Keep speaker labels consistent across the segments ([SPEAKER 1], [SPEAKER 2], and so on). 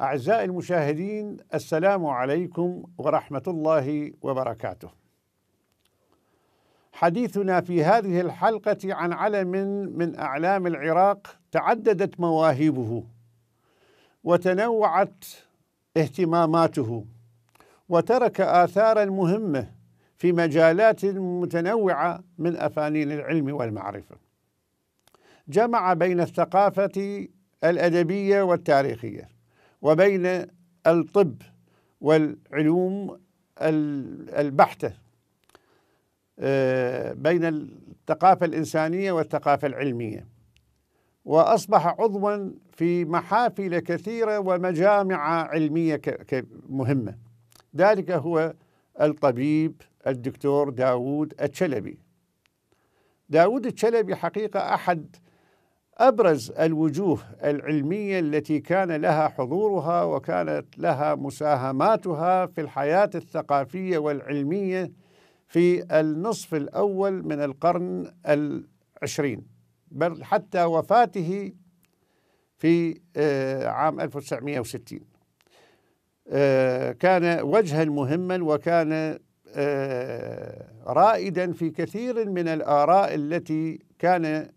[SPEAKER 1] أعزائي المشاهدين السلام عليكم ورحمة الله وبركاته. حديثنا في هذه الحلقة عن علم من أعلام العراق تعددت مواهبه وتنوعت اهتماماته وترك آثارا مهمة في مجالات متنوعة من أفانين العلم والمعرفة. جمع بين الثقافة الأدبية والتاريخية وبين الطب والعلوم البحتة آه، بين الثقافة الإنسانية والثقافة العلمية. وأصبح عضوا في محافل كثيرة ومجامع علمية مهمة. ذلك هو الطبيب الدكتور داود الشلبي. داود الشلبي حقيقة أحد أبرز الوجوه العلمية التي كان لها حضورها وكانت لها مساهماتها في الحياة الثقافية والعلمية في النصف الأول من القرن العشرين بل حتى وفاته في آه، عام 1960 آه، كان وجها مهما وكان آه، رائدا في كثير من الآراء التي كان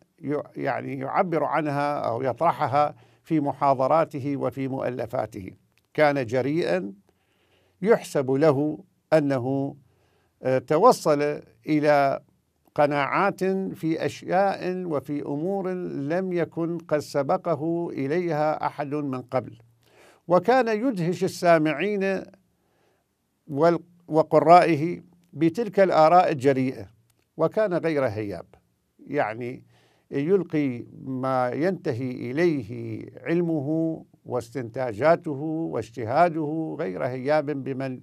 [SPEAKER 1] يعني يعبر عنها أو يطرحها في محاضراته وفي مؤلفاته. كان جريئا يحسب له أنه آه، توصل إلى قناعات في أشياء وفي أمور لم يكن قد سبقه إليها أحد من قبل. وكان يدهش السامعين وقرائه بتلك الآراء الجريئة وكان غير هياب. يعني يلقي ما ينتهي إليه علمه واستنتاجاته واجتهاده غير هياب بمن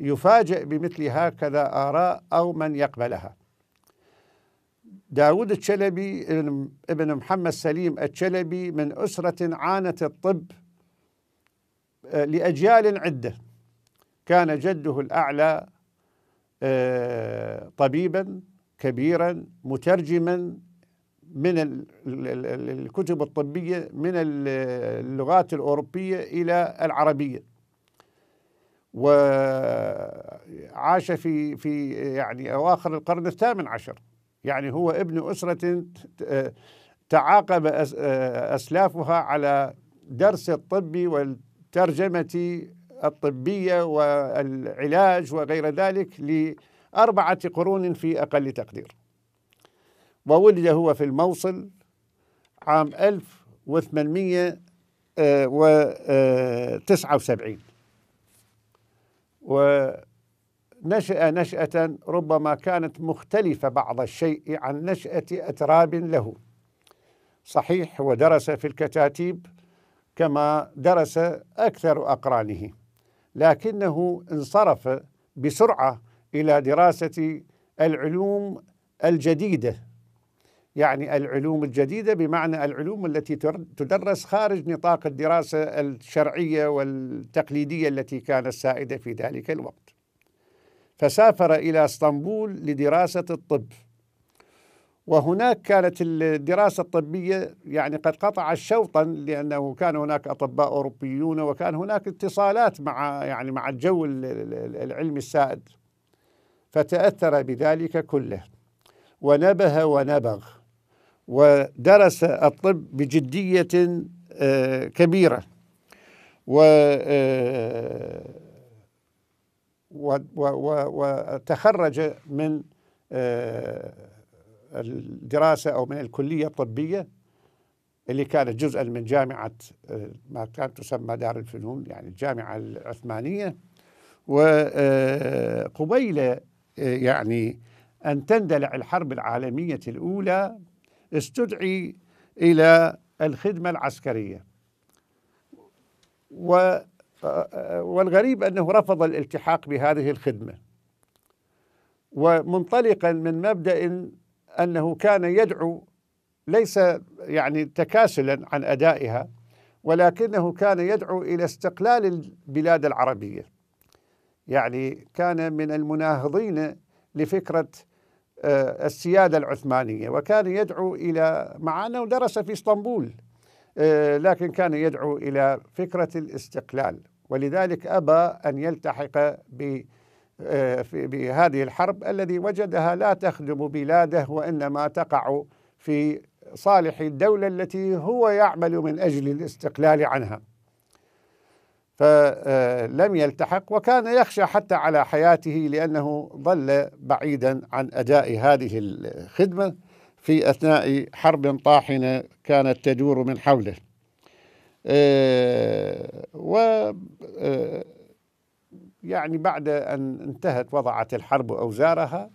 [SPEAKER 1] سيفاجئ بمثل هكذا آراء أو من يقبلها. داود الشلبي ابن محمد سليم الشلبي من أسرة عانت الطب آه، لأجيال عدة. كان جده الأعلى آه، طبيبا كبيرا مترجما من الكتب الطبية من اللغات الأوروبية إلى العربية. وعاش في في يعني أواخر القرن الثامن عشر. يعني هو ابن أسرة تعاقب أسلافها على درس الطب والترجمة الطبية والعلاج وغير ذلك لأربعة قرون في أقل تقدير. وولد هو في الموصل عام 1879 ونشأ نشأة ربما كانت مختلفة بعض الشيء عن نشأة أتراب له. صحيح هو درس في الكتاتيب كما درس أكثر أقرانه لكنه انصرف بسرعة إلى دراسة العلوم الجديدة. يعني العلوم الجديدة بمعنى العلوم التي تدرس خارج نطاق الدراسة الشرعية والتقليدية التي كانت سائدة في ذلك الوقت. فسافر إلى اسطنبول لدراسة الطب. وهناك كانت الدراسة الطبية يعني قد قطع شوطا لأنه كان هناك أطباء أوروبيون وكان هناك اتصالات مع يعني مع الجو العلمي السائد. فتأثر بذلك كله. ونبه ونبغ. ودرس الطب بجدية آه، كبيرة. آه، و وتخرج من آه، الدراسة أو من الكلية الطبية اللي كانت جزءا من جامعة ما كانت تسمى دار الفنون يعني الجامعة العثمانية. وقبيل يعني أن تندلع الحرب العالمية الأولى استدعي إلى الخدمة العسكرية. والغريب أنه رفض الالتحاق بهذه الخدمة. ومنطلقا من مبدأ أنه كان يدعو ليس يعني تكاسلا عن أدائها ولكنه كان يدعو إلى استقلال البلاد العربية. يعني كان من المناهضين لفكرة السيادة العثمانية وكان يدعو إلى مع أنه درس في إسطنبول آه، لكن كان يدعو إلى فكرة الاستقلال ولذلك أبى أن يلتحق آه، بهذه الحرب الذي وجدها لا تخدم بلاده وإنما تقع في صالح الدولة التي هو يعمل من أجل الاستقلال عنها. فلم يلتحق وكان يخشى حتى على حياته لأنه ظل بعيدا عن أداء هذه الخدمة في أثناء حرب طاحنة كانت تدور من حوله. آه، و آه، يعني بعد أن انتهت وضعت الحرب أوزارها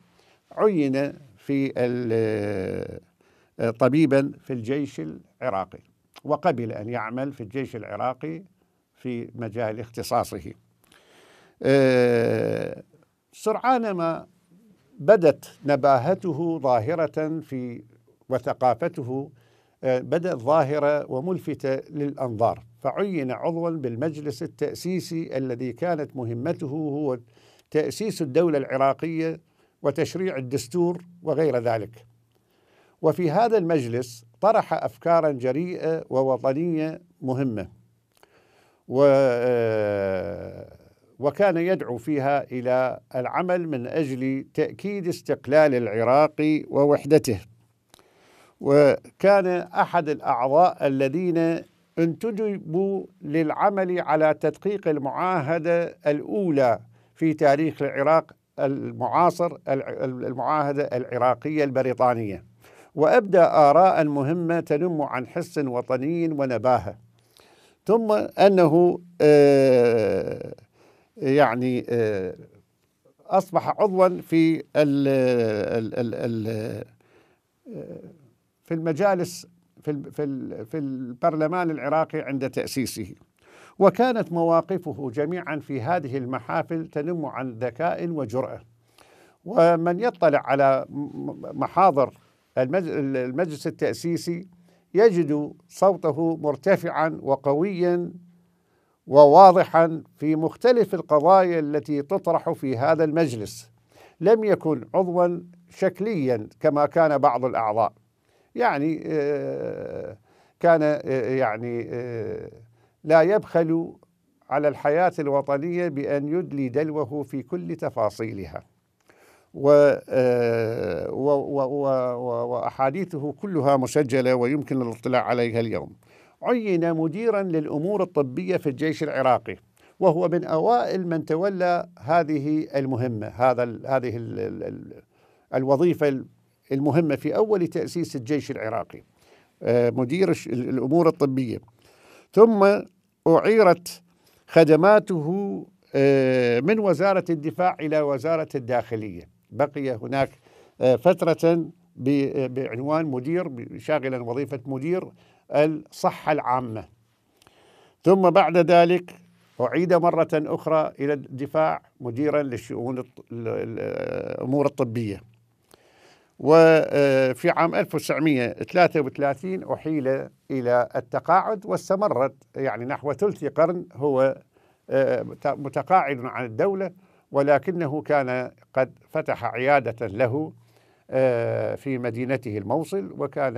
[SPEAKER 1] عين في آه، طبيبا في الجيش العراقي وقبل أن يعمل في الجيش العراقي في مجال اختصاصه. سرعان ما بدت نباهته ظاهرة في وثقافته آه، بدأت ظاهرة وملفتة للأنظار فعين عضوا بالمجلس التأسيسي الذي كانت مهمته هو تأسيس الدولة العراقية وتشريع الدستور وغير ذلك. وفي هذا المجلس طرح أفكارا جريئة ووطنية مهمة. آه، وكان يدعو فيها إلى العمل من أجل تأكيد استقلال العراق ووحدته. وكان أحد الأعضاء الذين انتدبوا للعمل على تدقيق المعاهدة الأولى في تاريخ العراق المعاصر المعاهدة العراقية البريطانية. وابدى آراء مهمة تنم عن حس وطني ونباهة. ثم أنه آه يعني آه، أصبح عضوا في ال ال ال ال في المجالس في في في البرلمان العراقي عند تأسيسه. وكانت مواقفه جميعا في هذه المحافل تنم عن ذكاء وجرأة. ومن يطلع على محاضر المجلس التأسيسي يجد صوته مرتفعا وقويا وواضحا في مختلف القضايا التي تطرح في هذا المجلس. لم يكن عضوا شكليا كما كان بعض الأعضاء. يعني آه، كان آه، يعني آه، لا يبخل على الحياة الوطنية بأن يدلي دلوه في كل تفاصيلها. وأحاديثه كلها مسجلة ويمكن الاطلاع عليها اليوم. عين مديرا للأمور الطبية في الجيش العراقي وهو من أوائل من تولى هذه المهمة هذا هذه ال ال الوظيفة المهمة في أول تأسيس الجيش العراقي آه، مدير الأمور الطبية. ثم أعيرت خدماته آه، من وزارة الدفاع إلى وزارة الداخلية. بقي هناك آه، فترة بعنوان مدير شاغلا وظيفة مدير الصحة العامة. ثم بعد ذلك أعيد مرة أخرى إلى الدفاع مديرا للشؤون الأمور الطبية. وفي عام 1933 أحيل إلى التقاعد واستمرت يعني نحو ثلث قرن هو آه، متقاعد عن الدولة. ولكنه كان قد فتح عيادة له آه، في مدينته الموصل وكان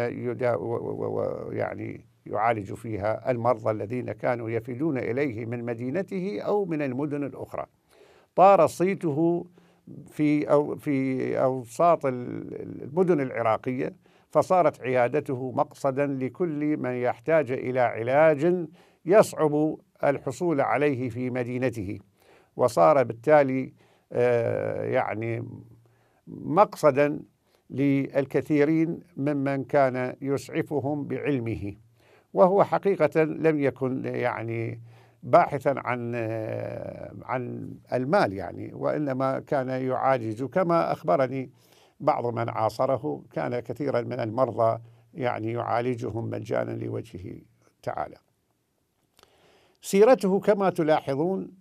[SPEAKER 1] يعني يعالج فيها المرضى الذين كانوا يفدون إليه من مدينته أو من المدن الأخرى. طار صيته في أو في أوساط المدن العراقية فصارت عيادته مقصدا لكل من يحتاج إلى علاج يصعب الحصول عليه في مدينته. وصار بالتالي آه، يعني مقصدا للكثيرين ممن كان يسعفهم بعلمه وهو حقيقة لم يكن يعني باحثا عن عن المال يعني وإنما كان يعالج كما أخبرني بعض من عاصره كان كثيرا من المرضى يعني يعالجهم مجانا لوجهه تعالى. سيرته كما تلاحظون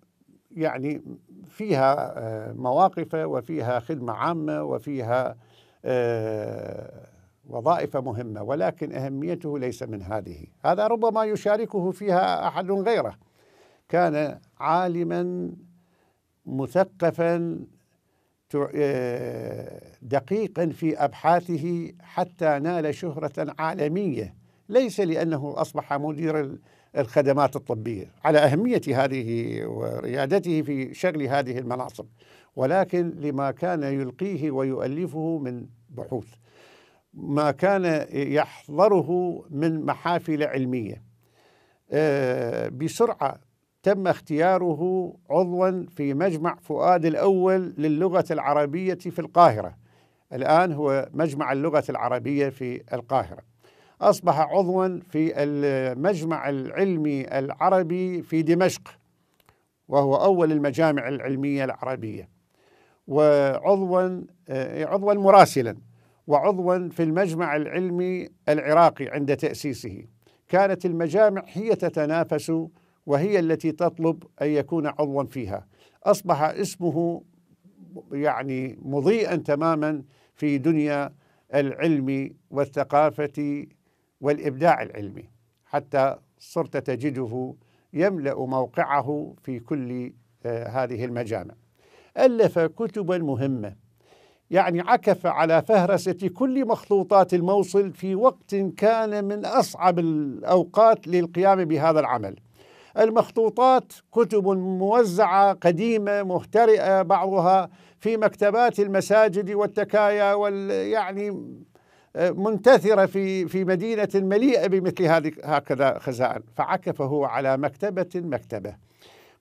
[SPEAKER 1] يعني فيها مواقف وفيها خدمة عامة وفيها آه، وظائف مهمة ولكن أهميته ليس من هذه. هذا ربما يشاركه فيها أحد غيره. كان عالما مثقفا آه، دقيقا في أبحاثه حتى نال شهرة عالمية. ليس لأنه أصبح مدير الخدمات الطبية على أهمية هذه وريادته في شغل هذه المناصب ولكن لما كان يلقيه ويؤلفه من بحوث ما كان يحضره من محافل علمية. آه، بسرعة تم اختياره عضوا في مجمع فؤاد الأول للغة العربية في القاهرة. الآن هو مجمع اللغة العربية في القاهرة. أصبح عضوا في المجمع العلمي العربي في دمشق وهو أول المجامع العلمية العربية. وعضوا آه، عضوا مراسلا وعضوا في المجمع العلمي العراقي عند تأسيسه. كانت المجامع هي تتنافس وهي التي تطلب أن يكون عضوا فيها. أصبح اسمه يعني مضيئا تماما في دنيا العلم والثقافة والإبداع العلمي حتى صرت تجده يملأ موقعه في كل آه، هذه المجامع. ألف كتبا مهمة. يعني عكف على فهرسة كل مخطوطات الموصل في وقت كان من أصعب الأوقات للقيام بهذا العمل. المخطوطات كتب موزعة قديمة مهترئة بعضها في مكتبات المساجد والتكايا وال يعني منتثرة في في مدينة مليئة بمثل هذه هكذا خزائن فعكف هو على مكتبة مكتبة.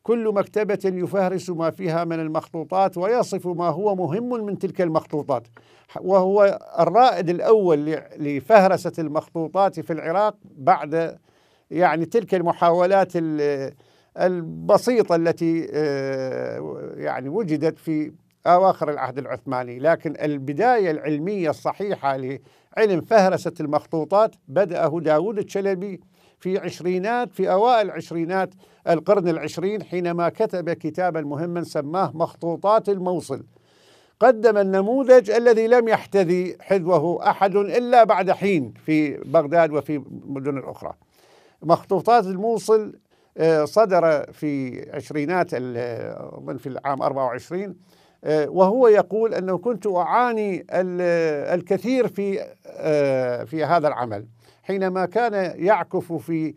[SPEAKER 1] كل مكتبة يفهرس ما فيها من المخطوطات ويصف ما هو مهم من تلك المخطوطات. وهو الرائد الأول لفهرسة المخطوطات في العراق بعد يعني تلك المحاولات البسيطة التي آه، يعني وجدت في أواخر العهد العثماني. لكن البداية العلمية الصحيحة لعلم فهرسة المخطوطات بدأه داود الشلبي في عشرينات في أوائل عشرينات القرن العشرين حينما كتب كتابا مهما سماه مخطوطات الموصل. قدم النموذج الذي لم يحتذي حذوه أحد إلا بعد حين في بغداد وفي مدن أخرى مخطوطات الموصل آه، صدر في عشرينات أظن في العام 24 آه، وهو يقول أنه كنت أعاني الكثير في آه، في هذا العمل. حينما كان يعكف في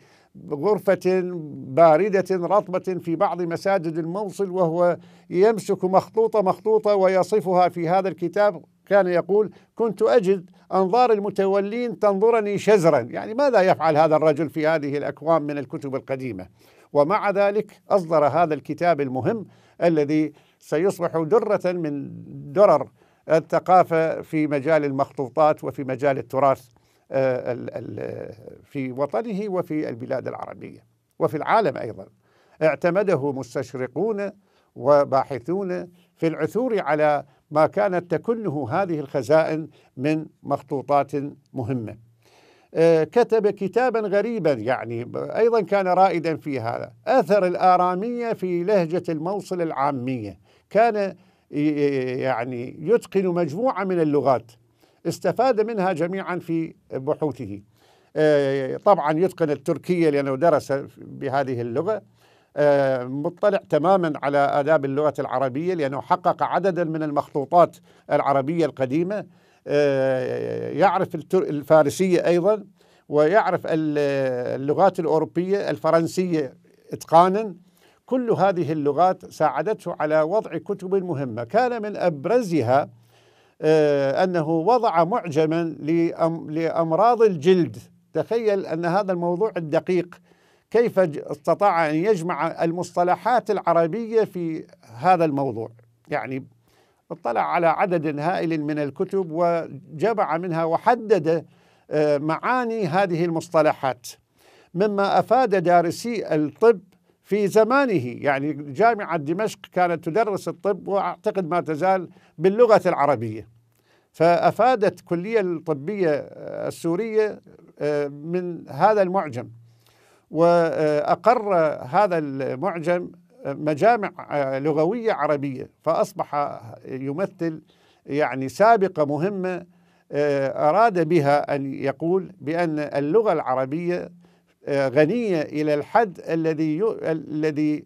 [SPEAKER 1] غرفة باردة رطبة في بعض مساجد الموصل وهو يمسك مخطوطة مخطوطة ويصفها في هذا الكتاب كان يقول كنت أجد أنظار المتولين تنظرني شزرا. يعني ماذا يفعل هذا الرجل في هذه الأكوام من الكتب القديمة؟ ومع ذلك أصدر هذا الكتاب المهم الذي سيصبح درة من درر الثقافة في مجال المخطوطات وفي مجال التراث آه، في وطنه وفي البلاد العربية وفي العالم أيضا. اعتمده مستشرقون وباحثون في العثور على ما كانت تكنه هذه الخزائن من مخطوطات مهمة. آه، كتب كتابا غريبا يعني أيضا كان رائدا في هذا. أثر الآرامية في لهجة الموصل العامية. كان يعني يتقن مجموعة من اللغات استفاد منها جميعا في بحوثه. آه، طبعا يتقن التركية لأنه درس بهذه اللغة. آه، مطلع تماما على آداب اللغة العربية لأنه حقق عددا من المخطوطات العربية القديمة. آه، يعرف الفارسية أيضا ويعرف اللغات الأوروبية الفرنسية إتقانا. كل هذه اللغات ساعدته على وضع كتب مهمة. كان من أبرزها آه، أنه وضع معجما لأمراض الجلد. تخيل أن هذا الموضوع الدقيق كيف استطاع أن يجمع المصطلحات العربية في هذا الموضوع. يعني اطلع على عدد هائل من الكتب وجمع منها وحدد آه، معاني هذه المصطلحات. مما أفاد دارسي الطب في زمانه يعني جامعة دمشق كانت تدرس الطب وأعتقد ما تزال باللغة العربية. فأفادت كلية الطبية السورية آه، من هذا المعجم. وأقر هذا المعجم مجامع آه، لغوية عربية. فأصبح يمثل يعني سابقة مهمة آه، أراد بها أن يقول بأن اللغة العربية غنية إلى الحد الذي الذي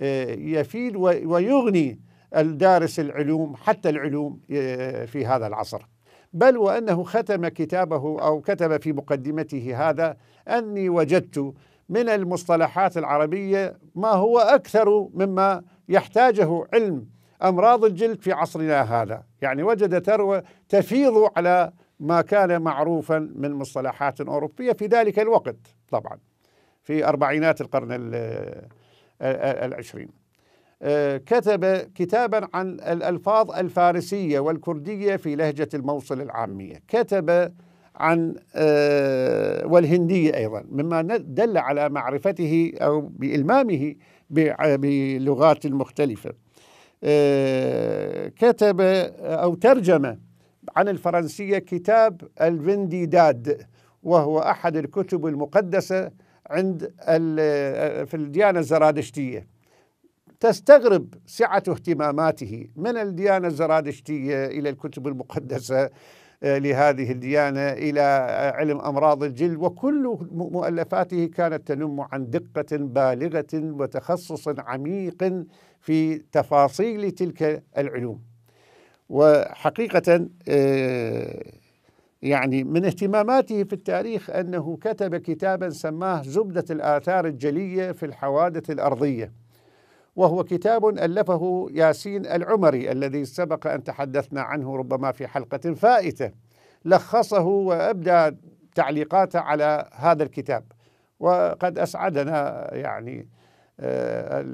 [SPEAKER 1] آه، يفيد ويغني الدارس العلوم حتى العلوم آه، في هذا العصر. بل وأنه ختم كتابه أو كتب في مقدمته هذا أني وجدت من المصطلحات العربية ما هو أكثر مما يحتاجه علم أمراض الجلد في عصرنا هذا. يعني وجد ثروة تفيض على ما كان معروفا من مصطلحات أوروبية في ذلك الوقت طبعا في أربعينات القرن العشرين. آه، كتب كتابا عن الألفاظ الفارسية والكردية في لهجة الموصل العامية. كتب عن آه، والهندية أيضا مما دل على معرفته أو بإلمامه بلغات مختلفة. آه، كتب أو ترجم عن الفرنسية كتاب الفنديداد وهو أحد الكتب المقدسة عند في الديانة الزرادشتية. تستغرب سعة اهتماماته من الديانة الزرادشتية إلى الكتب المقدسة آه، لهذه الديانة إلى علم أمراض الجلد. وكل مؤلفاته كانت تنم عن دقة بالغة وتخصص عميق في تفاصيل تلك العلوم. وحقيقة آه، يعني من اهتماماته في التاريخ أنه كتب كتابا سماه زبدة الآثار الجلية في الحوادث الأرضية. وهو كتاب ألفه ياسين العمري الذي سبق أن تحدثنا عنه ربما في حلقة فائتة. لخصه وأبدى تعليقاته على هذا الكتاب. وقد أسعدنا يعني آه،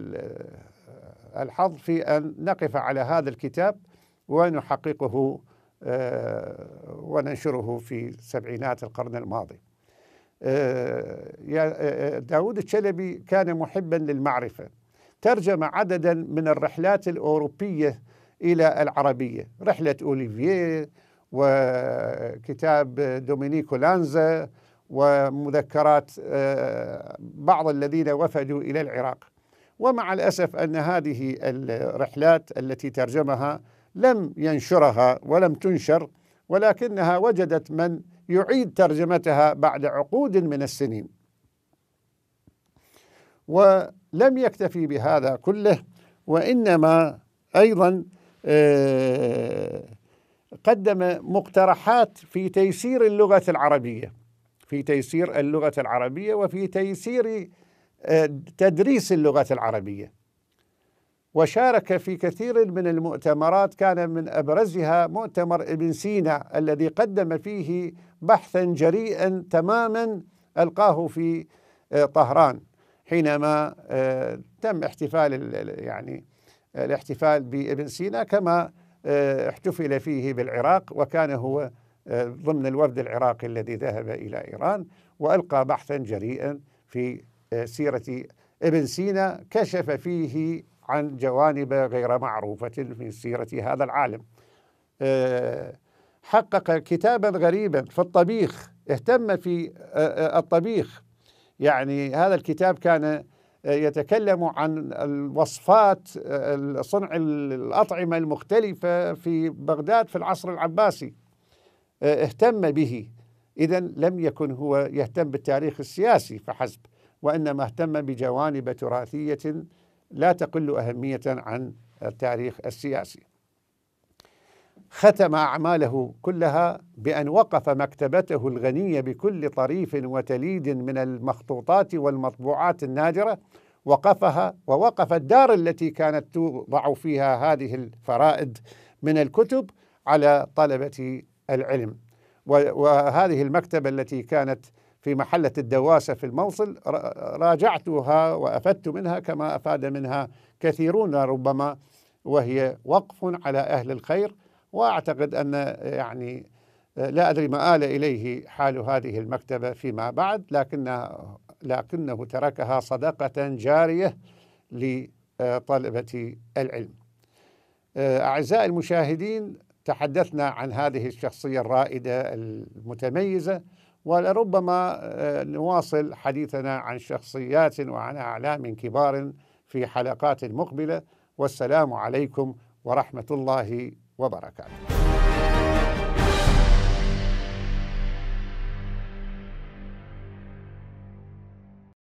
[SPEAKER 1] الحظ في أن نقف على هذا الكتاب. ونحققه آه، وننشره في سبعينات القرن الماضي. آه، داود الشلبي كان محبا للمعرفة. ترجم عددا من الرحلات الأوروبية إلى العربية. رحلة أوليفييه وكتاب دومينيكو لانزا ومذكرات آه، بعض الذين وفدوا إلى العراق. ومع الأسف أن هذه الرحلات التي ترجمها لم ينشرها ولم تنشر ولكنها وجدت من يعيد ترجمتها بعد عقود من السنين. ولم يكتفي بهذا كله وإنما أيضا آه، قدم مقترحات في تيسير اللغة العربية في تيسير اللغة العربية وفي تيسير آه، تدريس اللغة العربية. وشارك في كثير من المؤتمرات كان من أبرزها مؤتمر ابن سينا الذي قدم فيه بحثا جريئا تماما ألقاه في آه، طهران حينما آه، تم احتفال يعني الاحتفال بابن سينا كما آه، احتفل فيه بالعراق وكان هو ضمن الوفد العراقي الذي ذهب إلى إيران وألقى بحثا جريئا في سيرة ابن سينا كشف فيه عن جوانب غير معروفة في سيرة هذا العالم. حقق كتابا غريبا في الطبيخ اهتم في الطبيخ. يعني هذا الكتاب كان آه، يتكلم عن الوصفات آه، صنع الأطعمة المختلفة في بغداد في العصر العباسي. آه، اهتم به. إذا لم يكن هو يهتم بالتاريخ السياسي فحسب وإنما اهتم بجوانب تراثية لا تقل أهمية عن التاريخ السياسي. ختم أعماله كلها بأن وقف مكتبته الغنية بكل طريف وتليد من المخطوطات والمطبوعات النادرة وقفها ووقف الدار التي كانت توضع فيها هذه الفرائد من الكتب على طلبة العلم. وهذه المكتبة التي كانت في محلة الدواسة في الموصل راجعتها وأفدت منها كما أفاد منها كثيرون ربما وهي وقف على أهل الخير وأعتقد أن يعني لا أدري ما آل إليه حال هذه المكتبة فيما بعد لكنها لكنه تركها صدقه جارية لطلبة العلم. أعزائي المشاهدين تحدثنا عن هذه الشخصية الرائدة المتميزة ولربما نواصل حديثنا عن شخصيات وعن أعلام كبار في حلقات مقبلة. والسلام عليكم ورحمة الله وبركاته.